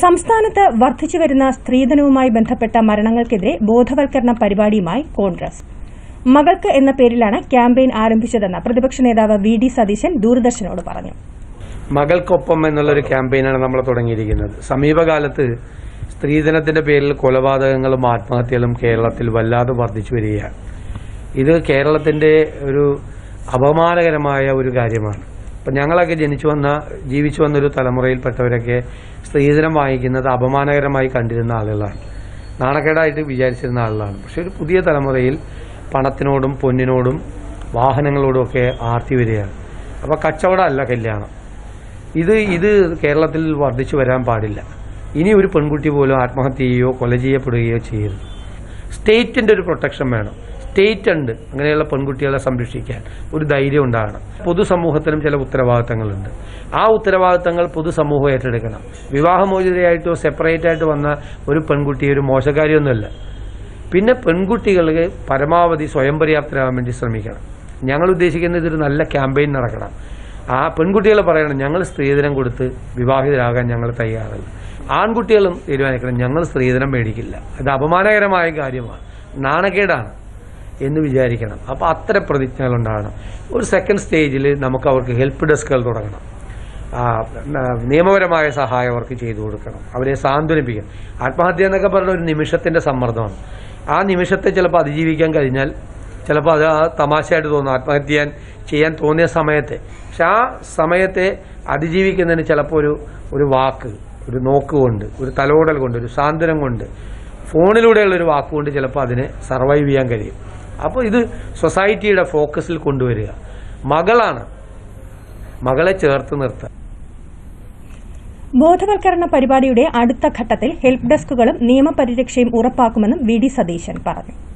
സംസ്ഥാനത്ത് വർദ്ധിച്ചുവരുന്ന സ്ത്രീധനവുമായി ബന്ധപ്പെട്ട മരണങ്ങൾക്കെതിരെ ബോധവൽക്കരണ പരിപാടിയുമായി കോൺഗ്രസ്. മകൾക്ക് എന്ന പേരിലാണ് ക്യാമ്പയിൻ ആരംഭിച്ചതെന്ന് പ്രതിപക്ഷ നേതാവ് വി ഡി സതീശൻ ദൂരദർശനോട് പറഞ്ഞു. മകൾക്കൊപ്പം എന്നുള്ളൊരു ക്യാമ്പയിനാണ് നമ്മൾ തുടങ്ങിയിരിക്കുന്നത്. സമീപകാലത്ത് സ്ത്രീധനത്തിന്റെ പേരിൽ കൊലപാതകങ്ങളും ആത്മഹത്യകളും കേരളത്തിൽ വല്ലാതെ വർദ്ധിച്ചു വരികയാണ്. ഇത് കേരളത്തിന്റെ ഒരു അപമാനകരമായ ഒരു കാര്യമാണ്. ഇപ്പം ഞങ്ങളൊക്കെ ജനിച്ചു വന്ന ജീവിച്ചു വന്ന ഒരു തലമുറയിൽപ്പെട്ടവരൊക്കെ സ്ത്രീധനം വാങ്ങിക്കുന്നത് അപമാനകരമായി കണ്ടിരുന്ന ആളുകളാണ്. നാണക്കേടായിട്ട് വിചാരിച്ചിരുന്ന ആളുകളാണ്. പക്ഷെ ഒരു പുതിയ തലമുറയിൽ പണത്തിനോടും പൊന്നിനോടും വാഹനങ്ങളോടും ഒക്കെ ആർത്തി വരികയാണ്. അപ്പോൾ കച്ചവടമല്ല കല്യാണം. ഇത് ഇത് കേരളത്തിൽ വർദ്ധിച്ചു വരാൻ പാടില്ല. ഇനി ഒരു പെൺകുട്ടി പോലും ആത്മഹത്യ ചെയ്യുകയോ കൊല ചെയ്യപ്പെടുകയോ ചെയ്യരുത്. സ്റ്റേറ്റിന്റെ ഒരു പ്രൊട്ടക്ഷൻ വേണം. സ്റ്റേറ്റ് ഉണ്ട് അങ്ങനെയുള്ള പെൺകുട്ടികളെ സംരക്ഷിക്കാൻ ഒരു ധൈര്യം ഉണ്ടാകണം. പൊതുസമൂഹത്തിനും ചില ഉത്തരവാദിത്തങ്ങളുണ്ട്. ആ ഉത്തരവാദിത്തങ്ങൾ പൊതുസമൂഹം ഏറ്റെടുക്കണം. വിവാഹമോചിതയായിട്ടോ സെപ്പറേറ്റ് ആയിട്ട് വന്ന ഒരു പെൺകുട്ടി ഒരു മോശക്കാരിയൊന്നുമല്ല പിന്നെ പെൺകുട്ടികൾക്ക് പരമാവധി സ്വയം പര്യാപ്തരാകാൻ വേണ്ടി ശ്രമിക്കണം. ഞങ്ങൾ ഉദ്ദേശിക്കുന്നത് ഇതൊരു നല്ല ക്യാമ്പയിൻ നടക്കണം. ആ പെൺകുട്ടികൾ പറയണം ഞങ്ങൾ സ്ത്രീധനം കൊടുത്ത് വിവാഹിതരാകാൻ ഞങ്ങൾ തയ്യാറല്ല. ആൺകുട്ടികളും തീരുമാനിക്കണം ഞങ്ങൾ സ്ത്രീധനം മേടിക്കില്ല. അത് അപമാനകരമായ കാര്യമാണ്. നാണക്കേടാണ് എന്ന് വിചാരിക്കണം. അപ്പോൾ അത്ര പ്രതിജ്ഞകൾ ഉണ്ടാകണം. ഒരു സെക്കൻഡ് സ്റ്റേജിൽ നമുക്ക് അവർക്ക് ഹെൽപ്പ് ഡെസ്കുകൾ തുടങ്ങണം. നിയമപരമായ സഹായം അവർക്ക് ചെയ്തു കൊടുക്കണം. അവരെ സാന്ത്വനിപ്പിക്കണം. ആത്മഹത്യ എന്നൊക്കെ പറഞ്ഞ ഒരു നിമിഷത്തിന്റെ സമ്മർദ്ദമാണ്. ആ നിമിഷത്തെ ചിലപ്പോൾ അതിജീവിക്കാൻ കഴിഞ്ഞാൽ ചിലപ്പോൾ അത് തമാശയായിട്ട് തോന്നും. ആത്മഹത്യ ചെയ്യാൻ ചെയ്യാൻ തോന്നിയ സമയത്തെ. പക്ഷെ ആ സമയത്തെ അതിജീവിക്കുന്നതിന് ചിലപ്പോൾ ഒരു ഒരു വാക്ക് ഒരു നോക്ക് കൊണ്ട് ഒരു തലോടൽ കൊണ്ട് ഒരു സാന്ത്വനം കൊണ്ട് ഫോണിലൂടെയുള്ള ഒരു വാക്കുകൊണ്ട് ചിലപ്പോൾ അതിനെ സർവൈവ് ചെയ്യാൻ കഴിയും. അപ്പോൾ ഇത് സൊസൈറ്റിയുടെ ഫോക്കസിൽ കൊണ്ടുവരിക. മകളാണ്. മകളെ ചേർത്ത് നിർത്തുക ബോധവൽക്കരണ പരിപാടിയുടെ അടുത്ത ഘട്ടത്തിൽ ഹെൽപ്പ് ഡെസ്കുകളും നിയമപരിരക്ഷയും ഉറപ്പാക്കുമെന്നും വി ഡി സതീശൻ പറഞ്ഞു.